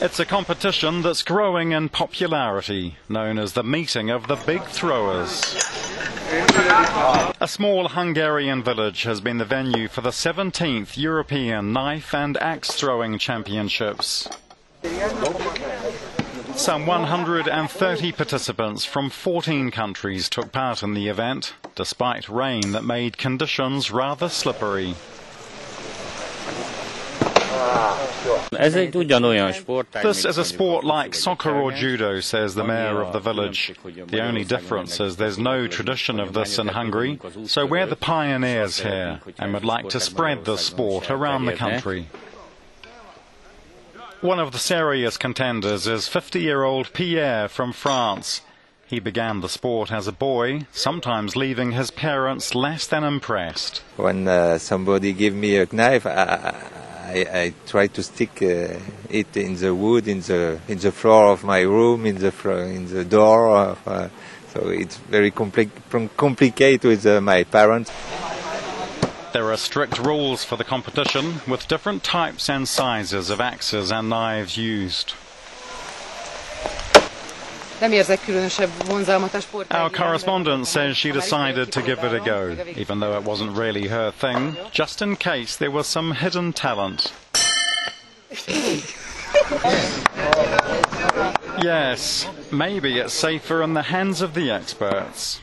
It's a competition that's growing in popularity, known as the meeting of the big throwers. A small Hungarian village has been the venue for the 17th European Knife and Axe Throwing Championships. Some 130 participants from 14 countries took part in the event, despite rain that made conditions rather slippery. Ez egy ugyanolyan sport. This is a sport like soccer or judo, says the mayor of the village. The only difference is there's no tradition of this in Hungary, so we're the pioneers here and would like to spread the sport around the country. One of the serious contenders is 50 year old Pierre from France. He began the sport as a boy, sometimes leaving his parents less than impressed. When uh, somebody give me a knife, I, I, I try to stick uh, it in the wood, in the in the floor of my room, in the in the door. Of, uh, so it's very compli- complicated with uh, my parents. There are strict rules for the competition, with different types and sizes of axes and knives used. Our correspondent says she decided to give it a go, even though it wasn't really her thing, just in case there was some hidden talent. Yes, maybe it's safer in the hands of the experts.